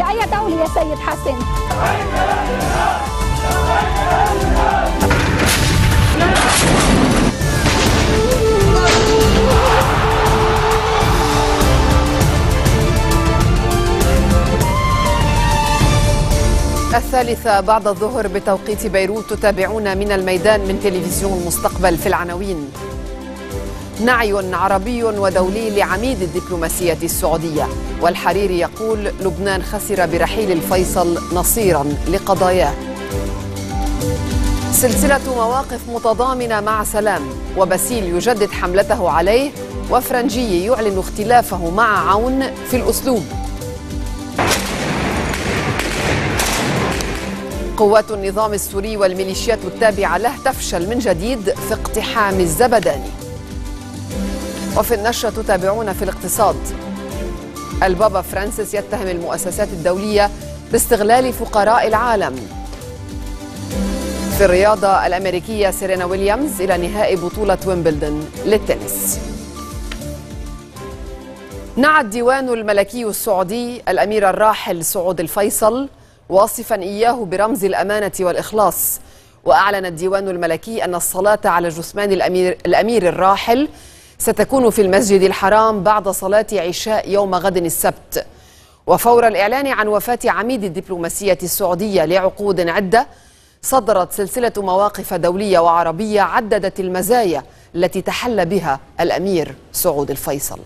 بأي دولة يا سيد حسن. الثالثة بعد الظهر بتوقيت بيروت تتابعون من الميدان من تلفزيون المستقبل في العناوين. نعي عربي ودولي لعميد الدبلوماسية السعودية. والحريري يقول لبنان خسر برحيل الفيصل نصيرا لقضاياه. سلسلة مواقف متضامنة مع سلام. وبسيل يجدد حملته عليه. وفرنجي يعلن اختلافه مع عون في الأسلوب. قوات النظام السوري والميليشيات التابعة له تفشل من جديد في اقتحام الزبداني. وفي النشرة تتابعون في الاقتصاد. البابا فرانسيس يتهم المؤسسات الدولية باستغلال فقراء العالم. في الرياضة الأمريكية سيرينا ويليامز إلى نهائي بطولة ويمبلدون للتنس. نعى الديوان الملكي السعودي الأمير الراحل سعود الفيصل واصفا إياه برمز الأمانة والإخلاص. وأعلن الديوان الملكي أن الصلاة على جثمان الأمير, الأمير الراحل ستكون في المسجد الحرام بعد صلاة عشاء يوم غد السبت. وفور الإعلان عن وفاة عميد الدبلوماسية السعودية لعقود عدة صدرت سلسلة مواقف دولية وعربية عددت المزايا التي تحلى بها الأمير سعود الفيصل.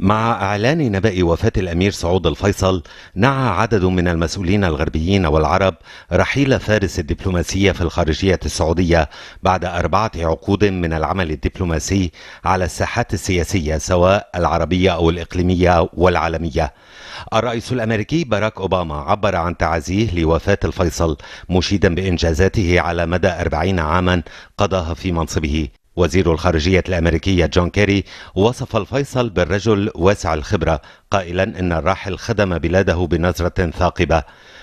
مع إعلان نبأ وفاة الأمير سعود الفيصل نعى عدد من المسؤولين الغربيين والعرب رحيل فارس الدبلوماسية في الخارجية السعودية بعد أربعة عقود من العمل الدبلوماسي على الساحات السياسية سواء العربية أو الإقليمية والعالمية. الرئيس الأمريكي باراك أوباما عبر عن تعازيه لوفاة الفيصل مشيدا بإنجازاته على مدى أربعين عاما قضاها في منصبه. وزير الخارجية الأمريكية جون كيري وصف الفيصل بالرجل واسع الخبرة قائلا إن الراحل خدم بلاده بنظرة ثاقبة.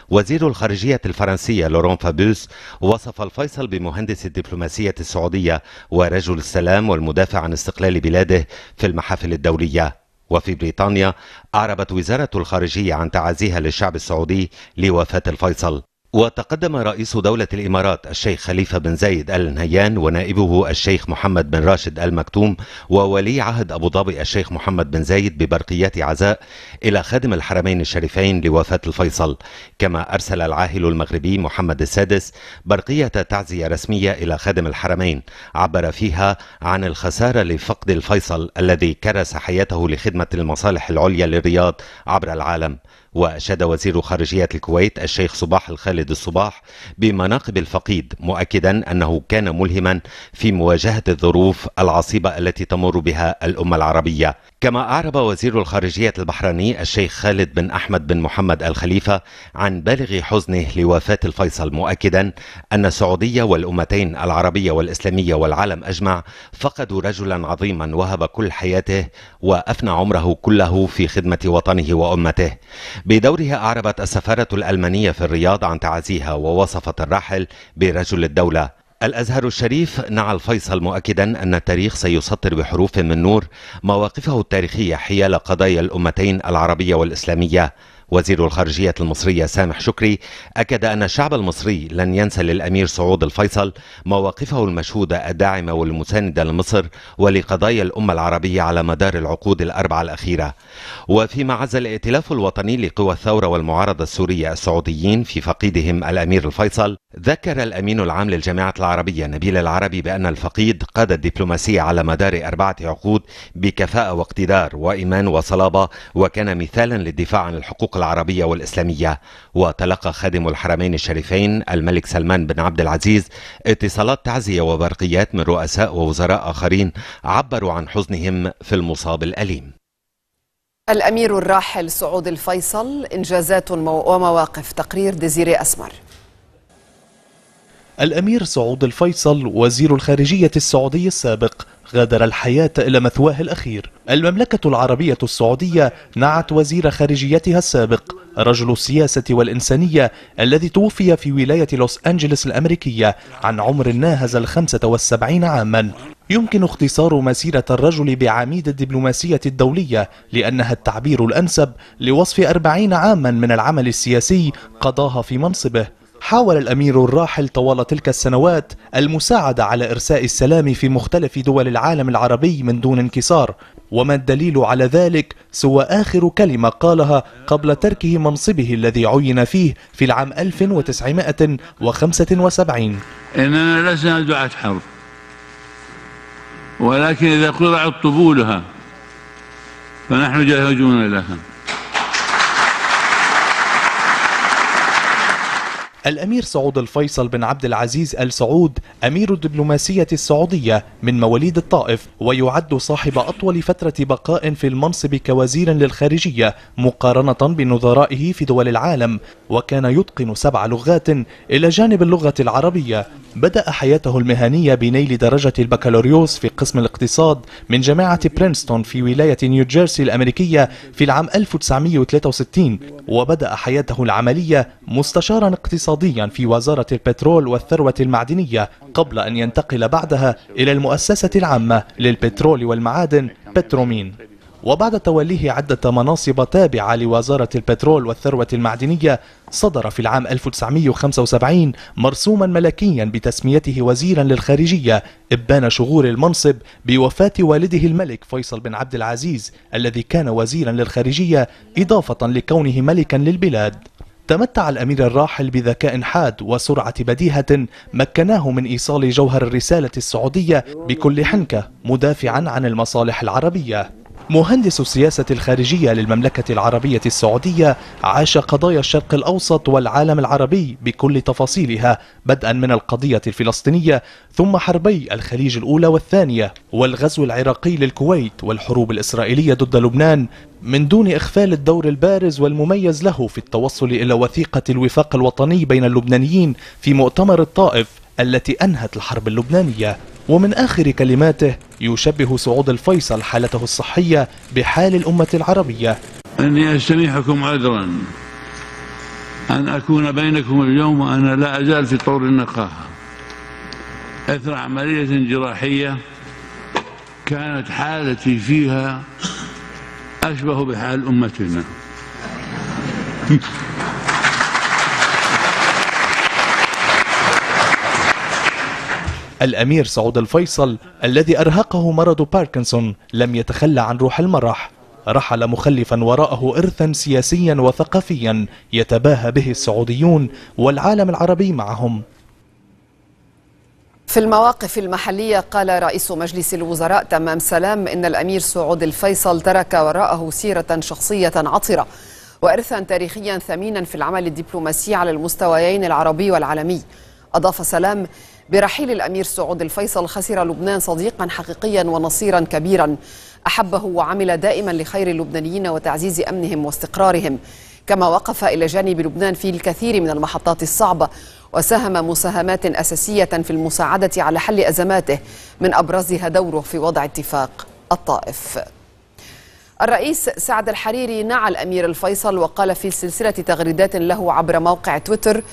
وزير الخارجية الفرنسية لورون فابوس وصف الفيصل بمهندس الدبلوماسية السعودية ورجل السلام والمدافع عن استقلال بلاده في المحافل الدولية. وفي بريطانيا أعربت وزارة الخارجية عن تعازيها للشعب السعودي لوفاة الفيصل. وتقدم رئيس دولة الإمارات الشيخ خليفة بن زايد آل نهيان ونائبه الشيخ محمد بن راشد آل مكتوم وولي عهد أبو ظبي الشيخ محمد بن زايد ببرقيات عزاء إلى خادم الحرمين الشريفين لوفاة الفيصل. كما أرسل العاهل المغربي محمد السادس برقية تعزية رسمية إلى خادم الحرمين عبر فيها عن الخسارة لفقد الفيصل الذي كرس حياته لخدمة المصالح العليا للرياض عبر العالم. وأشاد وزير خارجية الكويت الشيخ صباح الخالد الصباح بمناقب الفقيد مؤكدا أنه كان ملهما في مواجهة الظروف العصيبة التي تمر بها الأمة العربية. كما أعرب وزير الخارجية البحريني الشيخ خالد بن أحمد بن محمد الخليفة عن بالغ حزنه لوفاة الفيصل مؤكدا أن السعودية والأمتين العربية والإسلامية والعالم أجمع فقدوا رجلا عظيما وهب كل حياته وأفنى عمره كله في خدمة وطنه وأمته. بدورها أعربت السفارة الألمانية في الرياض عن تعازيها ووصفت الراحل برجل الدولة الأزهر الشريف نعى الفيصل مؤكدا أن التاريخ سيسطر بحروف من نور مواقفه التاريخية حيال قضايا الأمتين العربية والإسلامية. وزير الخارجية المصرية سامح شكري أكد أن الشعب المصري لن ينسى للأمير سعود الفيصل مواقفه المشهودة الداعمة والمساندة لمصر ولقضايا الأمة العربية على مدار العقود الأربعة الأخيرة. وفيما عز الائتلاف الوطني لقوى الثورة والمعارضة السورية السعوديين في فقيدهم الأمير الفيصل ذكر الأمين العام للجامعة العربية نبيل العربي بأن الفقيد قاد الدبلوماسية على مدار أربعة عقود بكفاءة واقتدار وإيمان وصلابة وكان مثالا للدفاع عن الحقوق العربية والإسلامية. وتلقى خادم الحرمين الشريفين الملك سلمان بن عبد العزيز اتصالات تعزية وبرقيات من رؤساء ووزراء آخرين عبروا عن حزنهم في المصاب الأليم. الأمير الراحل سعود الفيصل إنجازات ومواقف. تقرير ديزيري أسمر. الأمير سعود الفيصل وزير الخارجية السعودي السابق غادر الحياة إلى مثواه الأخير. المملكة العربية السعودية نعت وزير خارجيتها السابق رجل السياسة والإنسانية الذي توفي في ولاية لوس أنجلس الأمريكية عن عمر ناهز الخمسة والسبعين عاما. يمكن اختصار مسيرة الرجل بعميد الدبلوماسية الدولية لأنها التعبير الأنسب لوصف أربعين عاما من العمل السياسي قضاها في منصبه. حاول الأمير الراحل طوال تلك السنوات المساعدة على إرساء السلام في مختلف دول العالم العربي من دون انكسار وما الدليل على ذلك سوى آخر كلمة قالها قبل تركه منصبه الذي عين فيه في العام 1975 إننا لسنا دعاة حرب ولكن إذا قطعت طبولها فنحن جاهزون لها. الأمير سعود الفيصل بن عبد العزيز آل سعود أمير الدبلوماسية السعودية من مواليد الطائف ويعد صاحب أطول فترة بقاء في المنصب كوزير للخارجية مقارنة بنظرائه في دول العالم وكان يتقن سبع لغات إلى جانب اللغة العربية. بدأ حياته المهنية بنيل درجة البكالوريوس في قسم الاقتصاد من جامعة برينستون في ولاية نيوجيرسي الأمريكية في العام 1963 وبدأ حياته العملية مستشارا اقتصاديا في وزارة البترول والثروة المعدنية قبل أن ينتقل بعدها إلى المؤسسة العامة للبترول والمعادن بترومين. وبعد توليه عدة مناصب تابعة لوزارة البترول والثروة المعدنية صدر في العام 1975 مرسوما ملكيا بتسميته وزيرا للخارجية إبان شغور المنصب بوفاة والده الملك فيصل بن عبد العزيز الذي كان وزيرا للخارجية إضافة لكونه ملكا للبلاد. تمتع الأمير الراحل بذكاء حاد وسرعة بديهة مكناه من إيصال جوهر الرسالة السعودية بكل حنكة مدافعا عن المصالح العربية. مهندس السياسة الخارجية للمملكة العربية السعودية عاش قضايا الشرق الأوسط والعالم العربي بكل تفاصيلها بدءا من القضية الفلسطينية ثم حربي الخليج الأولى والثانية والغزو العراقي للكويت والحروب الإسرائيلية ضد لبنان من دون إخفال الدور البارز والمميز له في التوصل إلى وثيقة الوفاق الوطني بين اللبنانيين في مؤتمر الطائف التي أنهت الحرب اللبنانية. ومن آخر كلماته يشبه سعود الفيصل حالته الصحية بحال الأمة العربية. أني أستميحكم عذرا. أن أكون بينكم اليوم وأنا لا أزال في طور النقاهة إثر عملية جراحية كانت حالتي فيها أشبه بحال أمتنا. الأمير سعود الفيصل الذي أرهقه مرض باركنسون لم يتخلى عن روح المرح. رحل مخلفا وراءه إرثا سياسيا وثقافيا يتباهى به السعوديون والعالم العربي معهم. في المواقف المحلية قال رئيس مجلس الوزراء تمام سلام إن الأمير سعود الفيصل ترك وراءه سيرة شخصية عطرة وإرثا تاريخيا ثمينا في العمل الدبلوماسي على المستويين العربي والعالمي. أضاف سلام برحيل الأمير سعود الفيصل خسر لبنان صديقا حقيقيا ونصيرا كبيرا. أحبه وعمل دائما لخير اللبنانيين وتعزيز أمنهم واستقرارهم. كما وقف إلى جانب لبنان في الكثير من المحطات الصعبة وساهم مساهمات أساسية في المساعدة على حل أزماته من أبرزها دوره في وضع اتفاق الطائف. الرئيس سعد الحريري نعى الأمير الفيصل وقال في سلسلة تغريدات له عبر موقع تويتر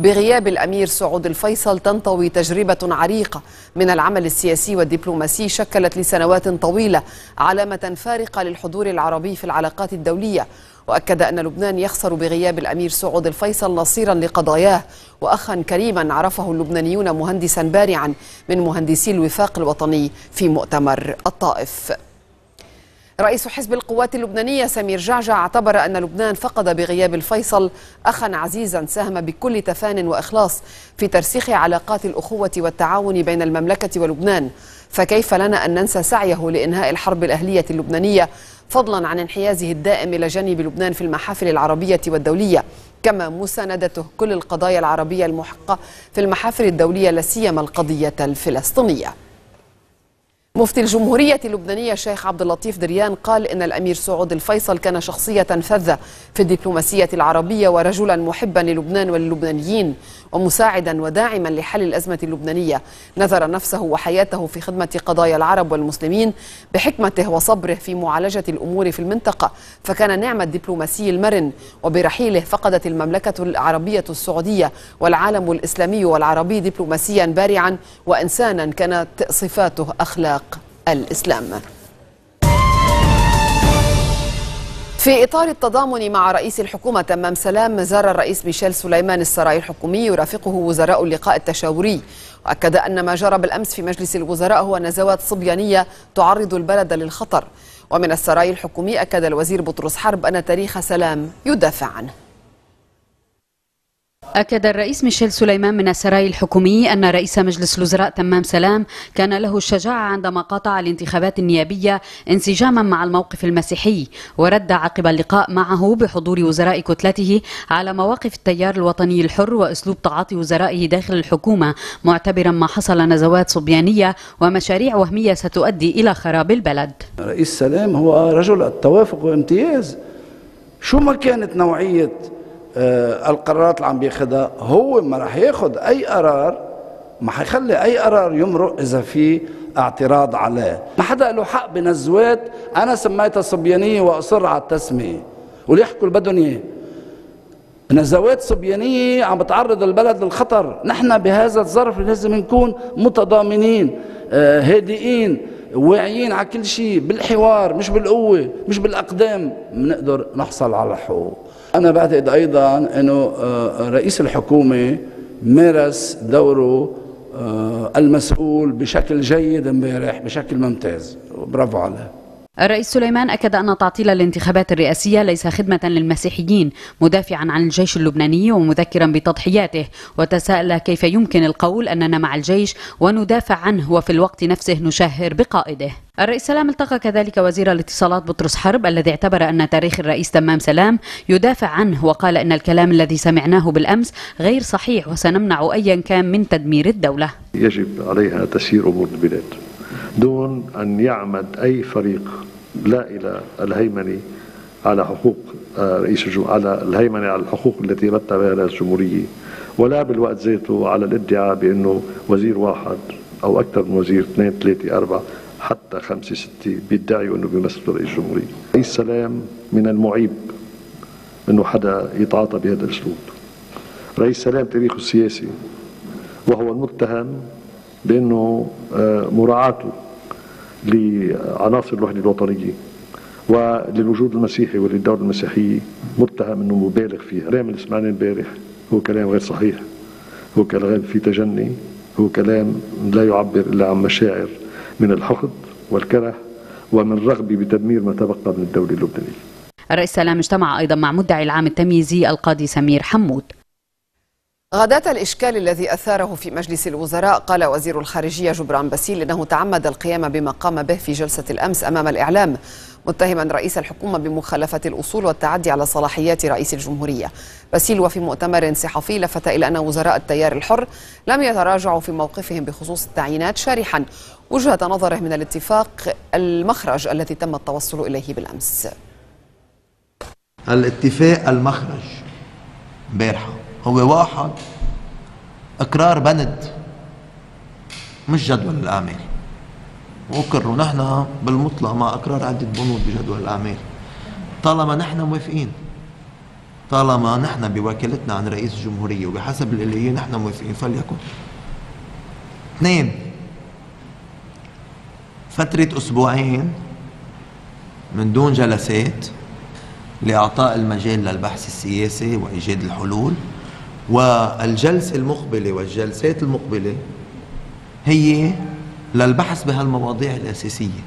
بغياب الأمير سعود الفيصل تنطوي تجربة عريقة من العمل السياسي والدبلوماسي شكلت لسنوات طويلة علامة فارقة للحضور العربي في العلاقات الدولية. وأكد أن لبنان يخسر بغياب الأمير سعود الفيصل نصيرا لقضاياه. وأخا كريما عرفه اللبنانيون مهندسا بارعا من مهندسي الوفاق الوطني في مؤتمر الطائف. رئيس حزب القوات اللبنانية سمير جعجع اعتبر أن لبنان فقد بغياب الفيصل. أخا عزيزا ساهم بكل تفان وإخلاص في ترسيخ علاقات الأخوة والتعاون بين المملكة ولبنان. فكيف لنا أن ننسى سعيه لإنهاء الحرب الأهلية اللبنانية فضلا عن انحيازه الدائم إلى جانب لبنان في المحافل العربية والدولية. كما مساندته كل القضايا العربية المحقة في المحافل الدولية لا سيما القضية الفلسطينية. مفتي الجمهورية اللبنانية الشيخ عبد اللطيف دريان قال إن الأمير سعود الفيصل كان شخصية فذة في الدبلوماسية العربية ورجلا محبا للبنان وللبنانيين ومساعدا وداعما لحل الأزمة اللبنانية. نذر نفسه وحياته في خدمة قضايا العرب والمسلمين بحكمته وصبره في معالجة الأمور في المنطقة. فكان نعم الدبلوماسي المرن وبرحيله فقدت المملكة العربية السعودية والعالم الإسلامي والعربي دبلوماسيا بارعا وإنسانا كانت صفاته أخلاق الإسلام. في إطار التضامن مع رئيس الحكومة تمام سلام زار الرئيس ميشيل سليمان السراي الحكومي يرافقه وزراء اللقاء التشاوري. وأكد أن ما جرى بالأمس في مجلس الوزراء هو نزوات صبيانية تعرض البلد للخطر. ومن السراي الحكومي أكد الوزير بطرس حرب أن تاريخ سلام يدافع عنه. أكد الرئيس ميشيل سليمان من السراي الحكومي أن رئيس مجلس الوزراء تمام سلام كان له الشجاعة عندما قاطع الانتخابات النيابية انسجاما مع الموقف المسيحي ورد عقب اللقاء معه بحضور وزراء كتلته على مواقف التيار الوطني الحر وأسلوب تعاطي وزرائه داخل الحكومة معتبرا ما حصل نزوات صبيانية ومشاريع وهمية ستؤدي إلى خراب البلد. رئيس سلام هو رجل التوافق وامتياز. شو ما كانت نوعية القرارات اللي عم بياخذها هو ما راح ياخذ أي قرار ما حيخلي أي قرار يمرق إذا في اعتراض عليه. ما حدا له حق بنزوات أنا سميتها صبيانية وأصر على التسمية. واللي يحكوا اللي بدهم إياه. نزوات صبيانية عم بتعرض البلد للخطر. نحن بهذا الظرف لازم نكون متضامنين آه، هادئين واعيين على كل شيء بالحوار مش بالقوة مش بالأقدام. بنقدر نحصل على الحقوق. أنا بعتقد أيضا أنه آه، رئيس الحكومة مارس دوره آه، المسؤول بشكل جيد امبارح بشكل ممتاز. برافو عليه. الرئيس سليمان أكد أن تعطيل الانتخابات الرئاسية ليس خدمة للمسيحيين مدافعا عن الجيش اللبناني ومذكرا بتضحياته. وتساءل كيف يمكن القول أننا مع الجيش وندافع عنه وفي الوقت نفسه نشهر بقائده. الرئيس سلام التقى كذلك وزير الاتصالات بطرس حرب الذي اعتبر أن تاريخ الرئيس تمام سلام يدافع عنه وقال أن الكلام الذي سمعناه بالأمس غير صحيح وسنمنع أيا كان من تدمير الدولة. يجب عليها تسيير أمور البلاد. دون أن يعمد أي فريق لا إلى الهيمنة على حقوق آه، رئيس على الهيمنة على الحقوق التي رتبها رئيس الجمهورية. ولا بالوقت ذاته على الادعاء بأنه وزير واحد أو أكثر من وزير اثنين ثلاثة أربعة حتى خمسة ستة بيدعيوا أنه بيمثلوا رئيس الجمهورية. رئيس سلام من المعيب أنه حدا يتعاطى بهذا الأسلوب. رئيس سلام تاريخه السياسي وهو المتهم بأنه آه، مراعاته لعناصر الوحدة الوطنية وللوجود المسيحي وللدولة المسيحية متهم إنه مبالغ فيها، الكلام اللي سمعناه امبارح هو كلام غير صحيح، هو كلام في تجني، هو كلام لا يعبر إلا عن مشاعر من الحقد والكره ومن رغبه بتدمير ما تبقى من الدولة اللبنانية. الرئيس سلام اجتمع أيضا مع مدعي العام التمييزي القاضي سمير حمود. غداة الإشكال الذي أثاره في مجلس الوزراء قال وزير الخارجية جبران باسيل إنه تعمد القيام بما قام به في جلسة الأمس أمام الإعلام متهما رئيس الحكومة بمخالفة الأصول والتعدي على صلاحيات رئيس الجمهورية. باسيل وفي مؤتمر صحفي لفت إلى أن وزراء التيار الحر لم يتراجعوا في موقفهم بخصوص التعيينات شارحا. وجهة نظره من الاتفاق المخرج الذي تم التوصل إليه بالأمس. الاتفاق المخرج امبارحه هو واحد. إقرار بند. مش جدول الاعمال واقر نحن بالمطلق مع إقرار عدة بنود بجدول الاعمال طالما نحن موافقين. طالما نحن بوكالتنا عن رئيس الجمهورية وبحسب الاليه نحن موافقين فليكن. اثنين. فترة أسبوعين من دون جلسات لإعطاء المجال للبحث السياسي وإيجاد الحلول. والجلسة المقبلة والجلسات المقبلة هي للبحث بهالمواضيع الأساسية.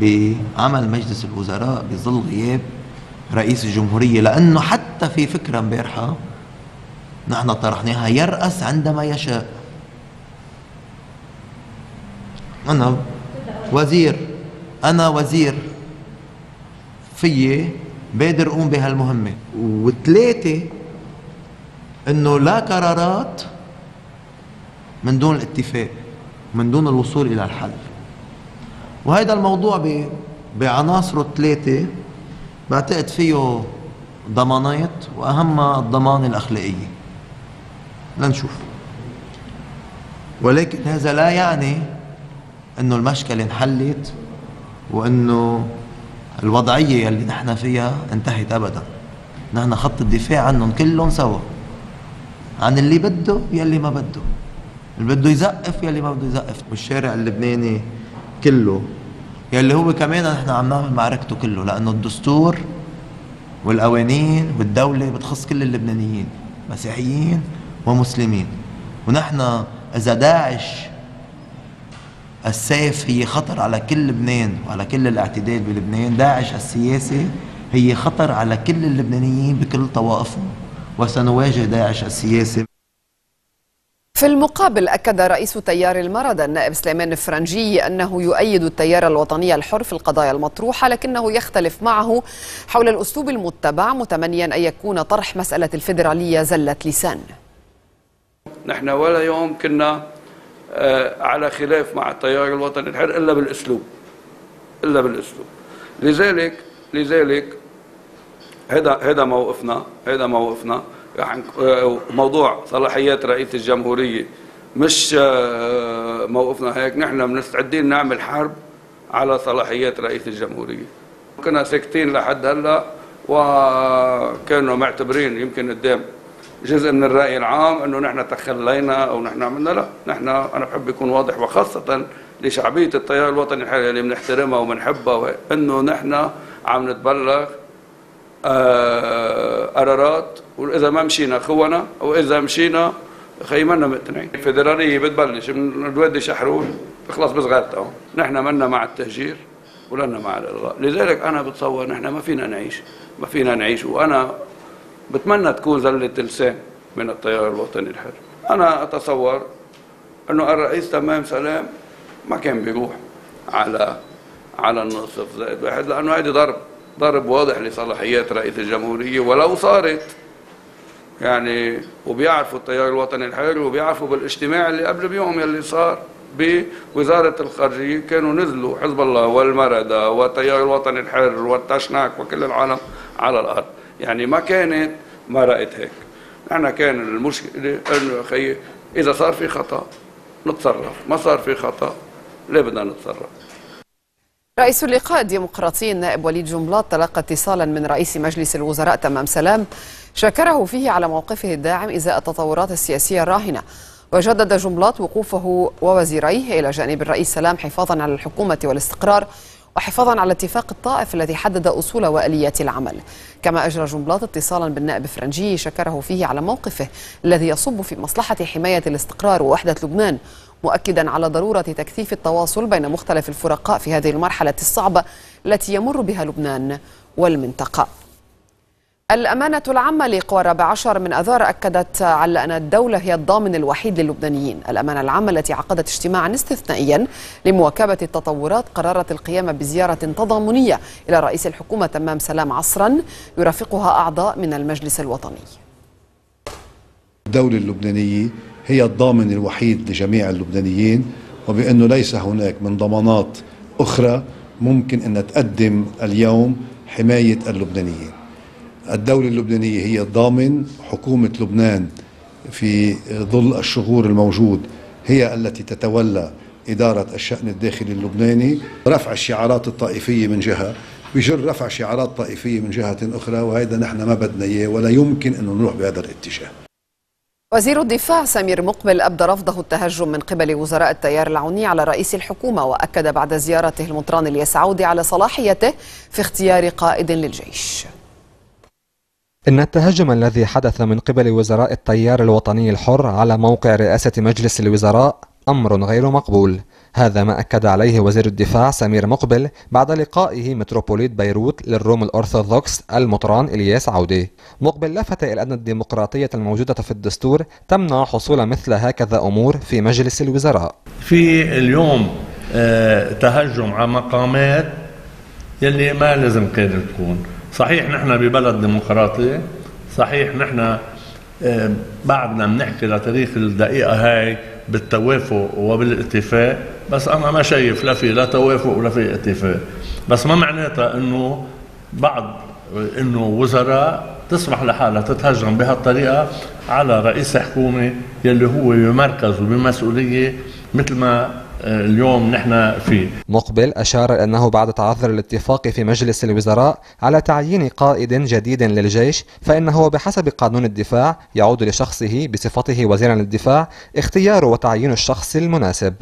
بعمل مجلس الوزراء بظل غياب رئيس الجمهورية لأنه حتى في فكرة امبارحة نحن طرحناها يرأس عندما يشاء. أنا وزير أنا وزير فيي بادر أقوم بهالمهمة. وثلاثة إنه لا قرارات من دون الاتفاق من دون الوصول إلى الحل. وهذا الموضوع بعناصره الثلاثة بعتقد فيه ضمانات وأهمها الضمان الأخلاقية. لنشوف. ولكن هذا لا يعني إنه المشكلة انحلت وإنه الوضعية اللي نحن فيها انتهت ابدا. نحن خط الدفاع عنهم كلهم سوا. عن اللي بده يلي ما بده. اللي بده يزقف يلي ما بده يزقف. والشارع اللبناني كله. يلي هو كمان نحن عم نعمل معركته كله لأنه الدستور والقوانين والدولة بتخص كل اللبنانيين مسيحيين ومسلمين. ونحن إذا داعش السيف هي خطر على كل لبنان وعلى كل الاعتدال بلبنان داعش السياسي هي خطر على كل اللبنانيين بكل طوائفهم. وسنواجه داعش السياسي. في المقابل أكد رئيس تيار المردة النائب سليمان الفرنجي أنه يؤيد التيار الوطني الحر في القضايا المطروحة لكنه يختلف معه حول الأسلوب المتبع متمنيا أن يكون طرح مسألة الفيدرالية زلة لسان. نحن ولا يوم كنا آه، على خلاف مع التيار الوطني الحر إلا بالأسلوب. إلا بالأسلوب. لذلك لذلك هذا هذا موقفنا هذا موقفنا. رح آه، موضوع صلاحيات رئيس الجمهورية مش آه، موقفنا هيك. نحن مستعدين نعمل حرب على صلاحيات رئيس الجمهورية. كنا ساكتين لحد هلأ وكانوا معتبرين يمكن قدام جزء من الرأي العام أنه نحن تخلينا أو نحن عملنا. لا نحن أنا بحب يكون واضح وخاصة لشعبية التيار الوطني الحالي اللي بنحترمها وبنحبها أنه نحن عم نتبلغ قرارات وإذا ما مشينا خونا وإذا مشينا خيمنا مقتنعين الفدرالية بتبلش من الوادي شحرول تخلص بصغارتها نحن منا مع التهجير ولنا مع الإلغاء. لذلك أنا بتصور نحن ما فينا نعيش ما فينا نعيش. وأنا بتمنى تكون زلة لسان من التيار الوطني الحر. أنا أتصور أنه الرئيس تمام سلام ما كان بيروح على على النصف زائد واحد لأنه هذه ضرب. ضرب واضح لصلاحيات رئيس الجمهورية ولو صارت. يعني وبيعرفوا التيار الوطني الحر وبيعرفوا بالاجتماع اللي قبل بيوم يلي صار بوزارة الخارجية كانوا نزلوا حزب الله والمردة والتيار الوطني الحر والتشناك وكل العالم على الأرض. يعني ما كانت ما رأيت هيك. نحن كان المشكلة إنه خي إذا صار في خطأ نتصرف ما صار في خطأ ليه بدنا نتصرف؟ رئيس اللقاء الديمقراطي النائب وليد جملات تلقى اتصالا من رئيس مجلس الوزراء تمام سلام شكره فيه على موقفه الداعم إزاء التطورات السياسية الراهنة. وجدد جملات وقوفه ووزيريه إلى جانب الرئيس سلام حفاظا على الحكومة والاستقرار وحفاظا على اتفاق الطائف الذي حدد أصول وآليات العمل. كما أجرى جملات اتصالا بالنائب فرنجي شكره فيه على موقفه الذي يصب في مصلحة حماية الاستقرار ووحدة لبنان. مؤكدا على ضرورة تكثيف التواصل بين مختلف الفرقاء في هذه المرحلة الصعبة التي يمر بها لبنان والمنطقة. الأمانة العامة لقوى الرابع عشر من أذار أكدت على أن الدولة هي الضامن الوحيد للبنانيين. الأمانة العامة التي عقدت اجتماعا استثنائيا لمواكبة التطورات قررت القيام بزيارة تضامنية إلى رئيس الحكومة تمام سلام عصرا يرافقها أعضاء من المجلس الوطني. الدولة اللبنانية هي الضامن الوحيد لجميع اللبنانيين وبأنه ليس هناك من ضمانات أخرى ممكن أن تقدم اليوم حماية اللبنانيين. الدولة اللبنانية هي الضامن حكومة لبنان في ظل الشهور الموجود هي التي تتولى إدارة الشأن الداخلي اللبناني. رفع الشعارات الطائفية من جهة بجر رفع شعارات طائفية من جهة أخرى وهذا نحن ما بدنا إياه ولا يمكن أن نروح بهذا الاتجاه. وزير الدفاع سمير مقبل أبدى رفضه التهجم من قبل وزراء التيار العوني على رئيس الحكومة وأكد بعد زيارته المطران الياس عودي على صلاحيته في اختيار قائد للجيش. إن التهجم الذي حدث من قبل وزراء التيار الوطني الحر على موقع رئاسة مجلس الوزراء أمر غير مقبول. هذا ما أكد عليه وزير الدفاع سمير مقبل بعد لقائه متروبوليت بيروت للروم الأرثوذكس المطران إلياس عودي مقبل لفت إلى أن الديمقراطية الموجودة في الدستور تمنع حصول مثل هكذا أمور في مجلس الوزراء. في اليوم آه، تهجم على مقامات يلي ما لازم كانت تكون. صحيح نحن ببلد ديمقراطي صحيح نحن آه، بعدنا بنحكي لتاريخ الدقيقة هاي بالتوافق وبالاتفاق بس أنا ما شايف لا في لا توافق ولا في اتفاق. بس ما معناتها إنه بعض إنه وزراء تسمح لحالها تتهجم بهالطريقة على رئيس حكومة يلي هو بمركز وبمسؤوليه مثل ما اليوم نحن فيه. مقبل أشار أنه بعد تعذر الاتفاق في مجلس الوزراء على تعيين قائد جديد للجيش فإنه بحسب قانون الدفاع يعود لشخصه بصفته وزيرا للدفاع اختيار وتعيين الشخص المناسب.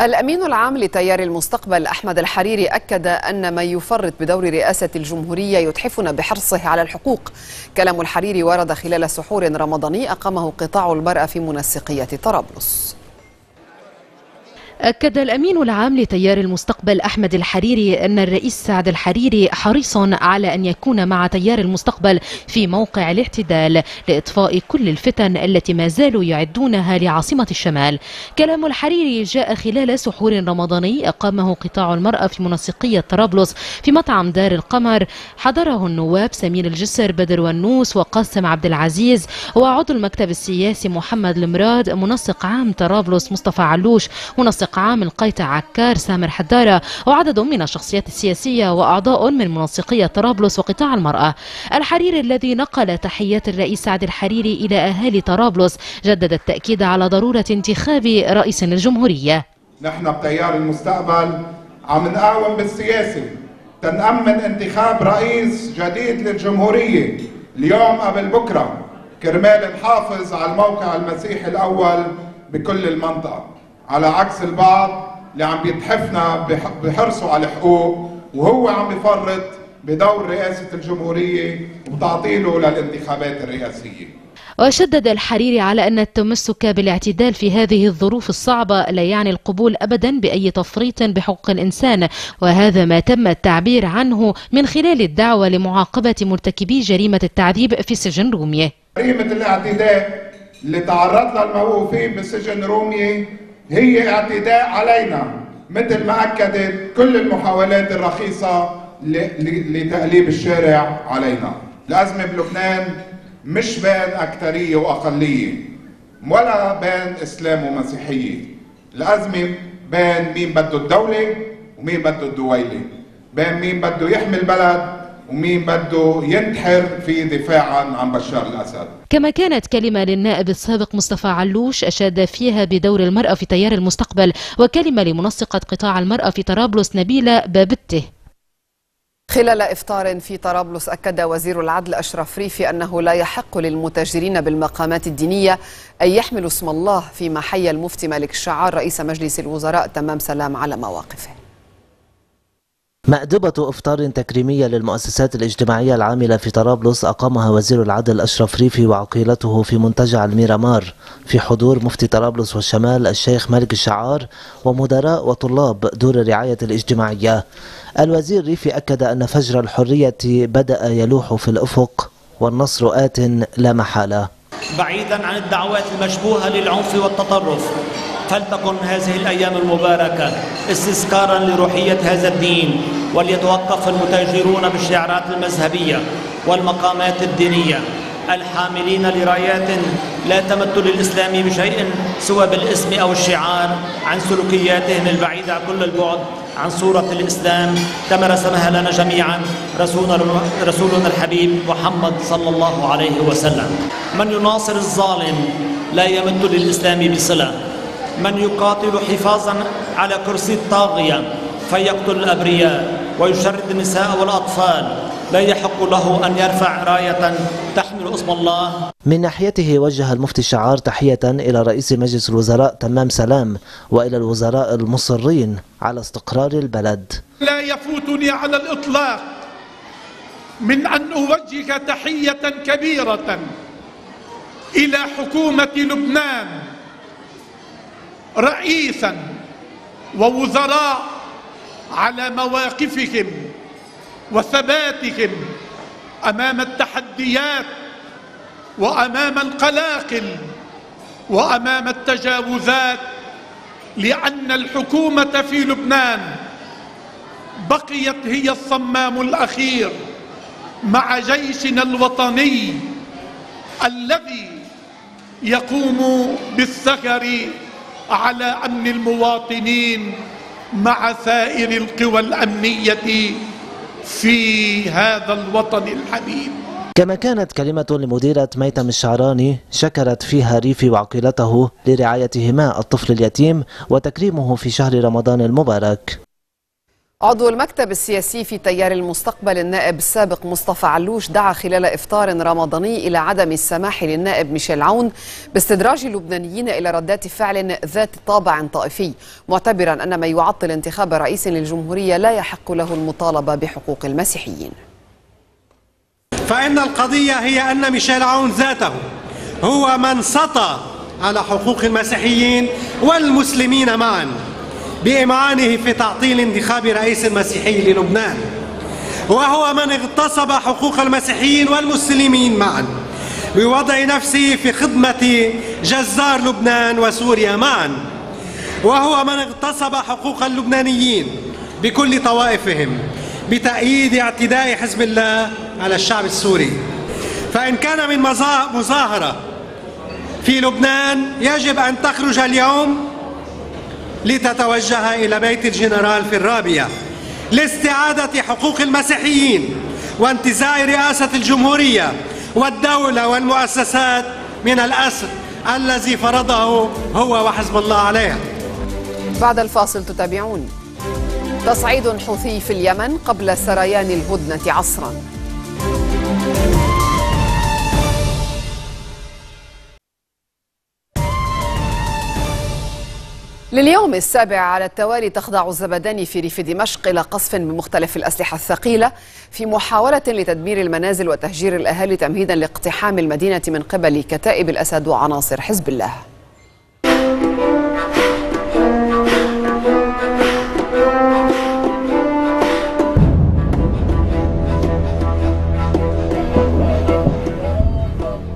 الأمين العام لتيار المستقبل أحمد الحريري أكد أن من يفرط بدور رئاسة الجمهورية يتحفنا بحرصه على الحقوق. كلام الحريري ورد خلال سحور رمضاني أقامه قطاع المرأة في منسقية طرابلس. أكد الأمين العام لتيار المستقبل أحمد الحريري أن الرئيس سعد الحريري حريص على أن يكون مع تيار المستقبل في موقع الاعتدال لإطفاء كل الفتن التي ما زالوا يعدونها لعاصمة الشمال. كلام الحريري جاء خلال سحور رمضاني أقامه قطاع المرأة في منسقية طرابلس في مطعم دار القمر. حضره النواب سمير الجسر بدر ونوس وقاسم عبد العزيز وعضو المكتب السياسي محمد المراد منسق عام طرابلس مصطفى علوش منسق منسق عام القيت عكار سامر حدارة وعدد من الشخصيات السياسية وأعضاء من منسقية طرابلس وقطاع المرأة. الحريري الذي نقل تحيات الرئيس سعد الحريري إلى أهالي طرابلس جدد التأكيد على ضرورة انتخاب رئيس للجمهورية. نحن بتيار المستقبل عم نقاوم بالسياسة. تنأمن انتخاب رئيس جديد للجمهورية. اليوم قبل بكرة كرمال نحافظ على الموقع المسيحي الأول بكل المنطقة. على عكس البعض اللي عم بيتحفنا بحرصه على الحقوق وهو عم بفرط بدور رئاسة الجمهورية وتعطيله للانتخابات الرئاسية. وشدد الحريري على أن التمسك بالاعتدال في هذه الظروف الصعبة لا يعني القبول أبدا بأي تفريط بحقوق الإنسان وهذا ما تم التعبير عنه من خلال الدعوة لمعاقبة مرتكبي جريمة التعذيب في سجن رومية. جريمة الاعتداء اللي تعرض لها الموقوفين بسجن رومية هي اعتداء علينا مثل ما أكدت كل المحاولات الرخيصة لتقليب الشارع علينا. الأزمة بلبنان مش بين أكثرية وأقلية ولا بين إسلام ومسيحية. الأزمة بين مين بده الدولة ومين بده الدويلة. بين مين بده يحمي البلد ومين بده ينتحر في دفاعا عن بشار الأسد. كما كانت كلمة للنائب السابق مصطفى علوش أشاد فيها بدور المرأة في تيار المستقبل وكلمة لمنسقة قطاع المرأة في طرابلس نبيلة بابته. خلال إفطار في طرابلس أكد وزير العدل أشرف ريفي أنه لا يحق للمتاجرين بالمقامات الدينية أن يحملوا اسم الله فيما حي المفتي مالك الشعار رئيس مجلس الوزراء تمام سلام على مواقفه. مأدبة إفطار تكريمية للمؤسسات الاجتماعية العاملة في طرابلس أقامها وزير العدل أشرف ريفي وعقيلته في منتجع الميرامار. في حضور مفتي طرابلس والشمال الشيخ مالك الشعار ومدراء وطلاب دور الرعاية الاجتماعية. الوزير ريفي أكد أن فجر الحرية بدأ يلوح في الأفق والنصر آت لا محالة. بعيدا عن الدعوات المشبوهة للعنف والتطرف. فلتكن هذه الأيام المباركة استذكارا لروحية هذا الدين وليتوقف المتاجرون بالشعارات المذهبية والمقامات الدينية الحاملين لرايات لا تمت للإسلام بشيء سوى بالاسم أو الشعار عن سلوكياتهم البعيدة كل البعد عن صورة الإسلام كما رسمها لنا جميعا رسولنا, رسولنا الحبيب محمد صلى الله عليه وسلم. من يناصر الظالم لا يمت للإسلام بصلة. من يقاتل حفاظا على كرسي الطاغية فيقتل الأبرياء ويشرد النساء والأطفال. لا يحق له أن يرفع راية تحمل اسم الله. من ناحيته وجه المفتي الشعار تحية إلى رئيس مجلس الوزراء تمام سلام وإلى الوزراء المصرين على استقرار البلد. لا يفوتني على الإطلاق من أن أوجه تحية كبيرة إلى حكومة لبنان. رئيسا ووزراء على مواقفهم وثباتهم أمام التحديات وأمام القلاقل وأمام التجاوزات لأن الحكومة في لبنان بقيت هي الصمام الأخير مع جيشنا الوطني الذي يقوم بالثغر على أمن المواطنين مع سائر القوى الأمنية في هذا الوطن الحبيب كما كانت كلمة لمديرة ميتم الشعراني شكرت فيها ريفي وعقيلته لرعايتهما الطفل اليتيم وتكريمه في شهر رمضان المبارك. عضو المكتب السياسي في تيار المستقبل النائب السابق مصطفى علوش دعا خلال إفطار رمضاني إلى عدم السماح للنائب ميشيل عون باستدراج اللبنانيين إلى ردات فعل ذات طابع طائفي معتبرا أن ما يعطل انتخاب رئيس للجمهورية لا يحق له المطالبة بحقوق المسيحيين. فإن القضية هي أن ميشيل عون ذاته هو من سطى على حقوق المسيحيين والمسلمين معا بإمعانه في تعطيل انتخاب رئيس مسيحي للبنان. وهو من اغتصب حقوق المسيحيين والمسلمين معا بوضع نفسه في خدمة جزار لبنان وسوريا معا. وهو من اغتصب حقوق اللبنانيين بكل طوائفهم بتأييد اعتداء حزب الله على الشعب السوري. فإن كان من مظاهرة في لبنان يجب أن تخرج اليوم لتتوجه إلى بيت الجنرال في الرابية لاستعادة حقوق المسيحيين وانتزاع رئاسة الجمهورية والدولة والمؤسسات من الأسر الذي فرضه هو وحزب الله عليها بعد الفاصل تتابعون. تصعيد حوثي في اليمن قبل سريان الهدنة عصرا. لليوم السابع على التوالي تخضع الزبداني في ريف دمشق إلى قصف بمختلف الأسلحة الثقيلة في محاولة لتدمير المنازل وتهجير الأهالي تمهيدا لاقتحام المدينة من قبل كتائب الأسد وعناصر حزب الله.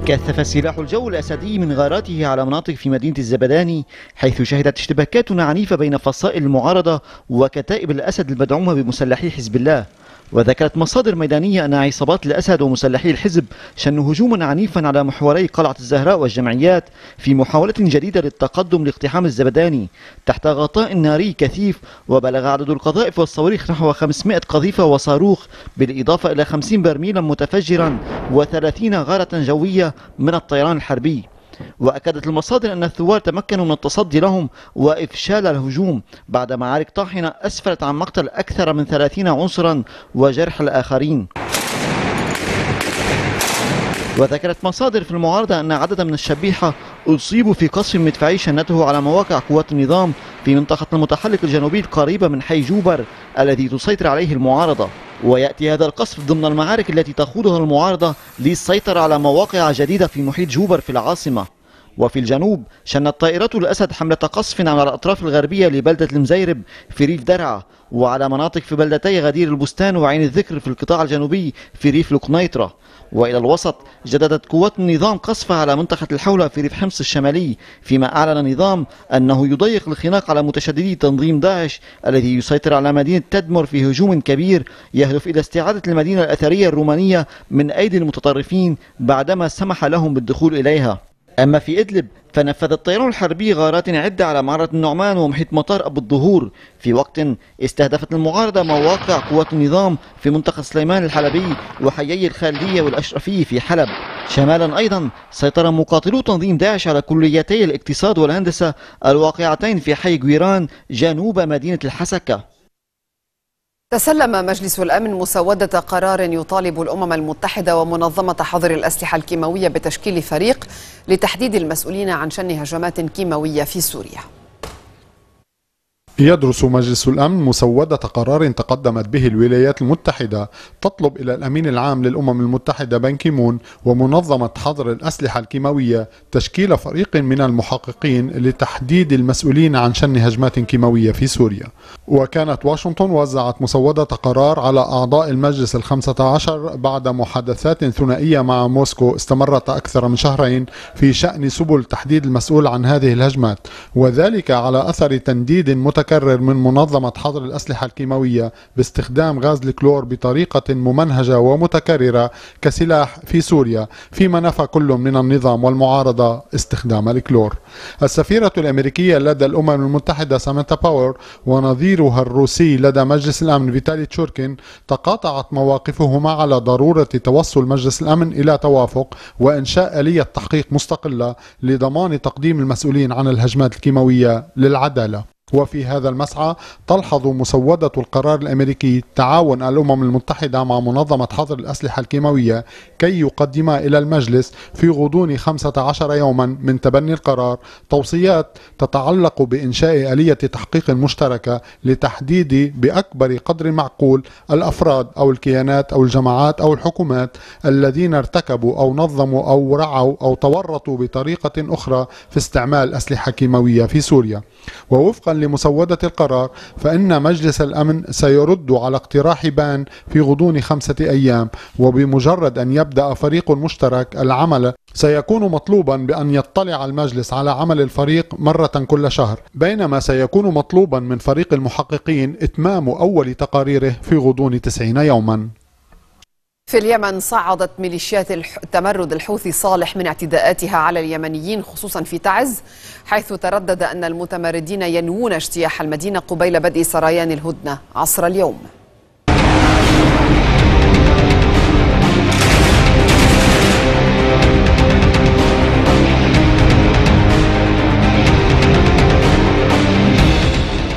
كثف سلاح الجو الأسدي من غاراته على مناطق في مدينة الزبداني حيث شهدت اشتباكات عنيفة بين فصائل المعارضة وكتائب الأسد المدعومة بمسلحي حزب الله. وذكرت مصادر ميدانية أن عصابات الأسد ومسلحي الحزب شنوا هجوما عنيفا على محوري قلعة الزهراء والجمعيات في محاولة جديدة للتقدم لاقتحام الزبداني تحت غطاء ناري كثيف وبلغ عدد القذائف والصواريخ نحو 500 قذيفة وصاروخ بالإضافة إلى 50 برميلا متفجرا و30 غارة جوية من الطيران الحربي. وأكدت المصادر أن الثوار تمكنوا من التصدي لهم وإفشال الهجوم بعد معارك طاحنة أسفرت عن مقتل أكثر من 30 عنصرا وجرح الآخرين. وذكرت مصادر في المعارضة أن عددا من الشبيحة أصيبوا في قصف مدفعي شنته على مواقع قوات النظام في منطقة المتحلق الجنوبي القريبة من حي جوبر الذي تسيطر عليه المعارضة. ويأتي هذا القصف ضمن المعارك التي تخوضها المعارضة للسيطرة على مواقع جديدة في محيط جوبر في العاصمة. وفي الجنوب شنت طائرات الأسد حملة قصف على الأطراف الغربية لبلدة المزيرب في ريف درعا وعلى مناطق في بلدتي غدير البستان وعين الذكر في القطاع الجنوبي في ريف لقنيطرة وإلى الوسط جددت قوات النظام قصفها على منطقة الحولة في ريف حمص الشمالي فيما أعلن النظام أنه يضيق الخناق على متشددي تنظيم داعش الذي يسيطر على مدينة تدمر في هجوم كبير يهدف إلى استعادة المدينة الأثرية الرومانية من أيدي المتطرفين بعدما سمح لهم بالدخول إليها. أما في إدلب فنفذ الطيران الحربي غارات عدة على معرة النعمان ومحيط مطار أبو الظهور. في وقت استهدفت المعارضة مواقع قوات النظام في منطقة سليمان الحلبي وحيي الخالدية والأشرفية في حلب. شمالا أيضا سيطر مقاتلو تنظيم داعش على كليتي الاقتصاد والهندسة الواقعتين في حي جويران جنوب مدينة الحسكة. تسلم مجلس الأمن مسودة قرار يطالب الأمم المتحدة ومنظمة حظر الأسلحة الكيماوية بتشكيل فريق لتحديد المسؤولين عن شن هجمات كيماوية في سوريا. يدرس مجلس الأمن مسودة قرار تقدمت به الولايات المتحدة تطلب إلى الأمين العام للأمم المتحدة بان كيمون ومنظمة حظر الأسلحة الكيماوية تشكيل فريق من المحققين لتحديد المسؤولين عن شن هجمات كيماوية في سوريا. وكانت واشنطن وزعت مسودة قرار على أعضاء المجلس الخمسة عشر بعد محادثات ثنائية مع موسكو استمرت أكثر من شهرين في شأن سبل تحديد المسؤول عن هذه الهجمات وذلك على أثر تنديد متكرر متكرر من منظمة حظر الأسلحة الكيماوية باستخدام غاز الكلور بطريقة ممنهجة ومتكررة كسلاح في سوريا فيما نفى كل من النظام والمعارضة استخدام الكلور. السفيرة الأمريكية لدى الأمم المتحدة سامنتا باور ونظيرها الروسي لدى مجلس الأمن فيتالي تشوركين تقاطعت مواقفهما على ضرورة توصل مجلس الأمن إلى توافق وإنشاء آلية تحقيق مستقلة لضمان تقديم المسؤولين عن الهجمات الكيماوية للعدالة. وفي هذا المسعى تلحظ مسودة القرار الأمريكي تعاون الأمم المتحدة مع منظمة حظر الأسلحة الكيماوية كي يقدما إلى المجلس في غضون 15 يوما من تبني القرار. توصيات تتعلق بإنشاء آلية تحقيق مشتركة لتحديد بأكبر قدر معقول الأفراد أو الكيانات أو الجماعات أو الحكومات الذين ارتكبوا أو نظموا أو رعوا أو تورطوا بطريقة أخرى في استعمال أسلحة كيماوية في سوريا. ووفقا لمسودة القرار فإن مجلس الأمن سيرد على اقتراح بان في غضون خمسة أيام وبمجرد أن يبدأ فريق مشترك العمل سيكون مطلوبا بأن يطلع المجلس على عمل الفريق مرة كل شهر. بينما سيكون مطلوبا من فريق المحققين إتمام أول تقاريره في غضون 90 يوما. في اليمن صعدت ميليشيات التمرد الحوثي صالح من اعتداءاتها على اليمنيين خصوصا في تعز حيث تردد أن المتمردين ينوون اجتياح المدينة قبيل بدء سريان الهدنة عصر اليوم.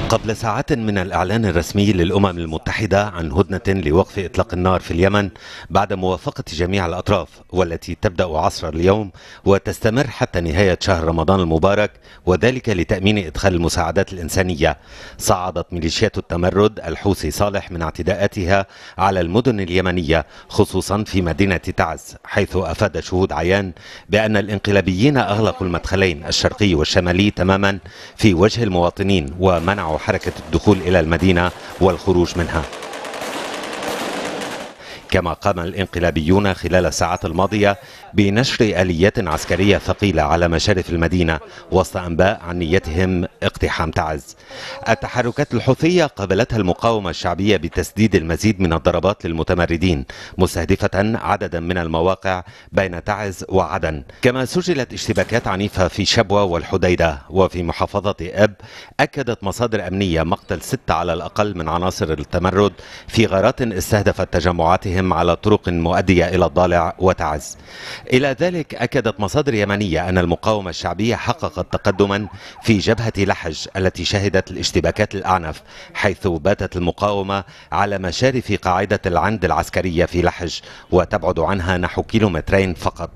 قبل ساعات من الإعلان الرسمي للأمم المتحدة عن هدنة لوقف إطلاق النار في اليمن بعد موافقة جميع الأطراف والتي تبدأ عصر اليوم وتستمر حتى نهاية شهر رمضان المبارك وذلك لتأمين إدخال المساعدات الإنسانية. صعدت ميليشيات التمرد الحوثي صالح من اعتداءاتها على المدن اليمنية خصوصا في مدينة تعز حيث أفاد شهود عيان بأن الانقلابيين أغلقوا المدخلين الشرقي والشمالي تماما في وجه المواطنين ومنعوا حركة الدخول إلى المدينة والخروج منها. كما قام الإنقلابيون خلال الساعات الماضية بنشر آليات عسكرية ثقيلة على مشارف المدينة وسط أنباء عن نيتهم اقتحام تعز. التحركات الحوثية قابلتها المقاومة الشعبية بتسديد المزيد من الضربات للمتمردين مستهدفة عددا من المواقع بين تعز وعدن. كما سجلت اشتباكات عنيفة في شبوة والحديدة وفي محافظة أب أكدت مصادر أمنية مقتل ستة على الأقل من عناصر التمرد في غارات استهدفت تجمعاتهم على طرق مؤدية إلى الضالع وتعز. إلى ذلك أكدت مصادر يمنية أن المقاومة الشعبية حققت تقدما في جبهة لحج التي شهدت الاشتباكات الأعنف حيث باتت المقاومة على مشارف قاعدة العند العسكرية في لحج وتبعد عنها نحو كيلومترين فقط.